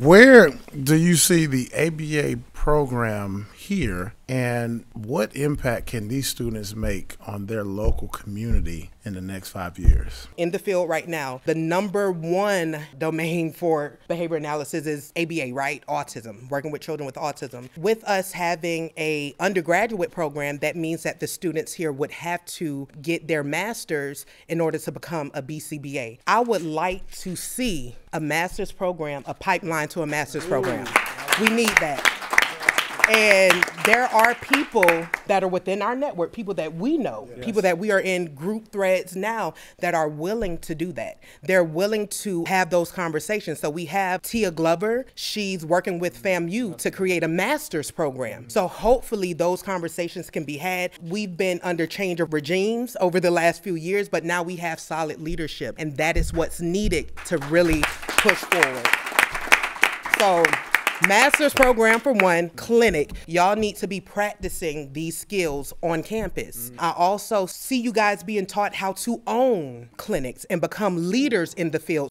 Where do you see the ABA program here and what impact can these students make on their local community in the next five years? In the field right now, the number one domain for behavior analysis is ABA, right? Autism, working with children with autism. With us having a undergraduate program, that means that the students here would have to get their master's in order to become a BCBA. I would like to see a master's program, a pipeline to a master's program. We need that. And there are people that are within our network, people that we know, yes. people that we are in group threads now that are willing to do that. They're willing to have those conversations. So we have Tia Glover. She's working with FAMU to create a master's program. So hopefully those conversations can be had. We've been under change of regimes over the last few years, but now we have solid leadership. And that is what's needed to really push forward. So Master's program for one, clinic. Y'all need to be practicing these skills on campus. Mm-hmm. I also see you guys being taught how to own clinics and become leaders in the field.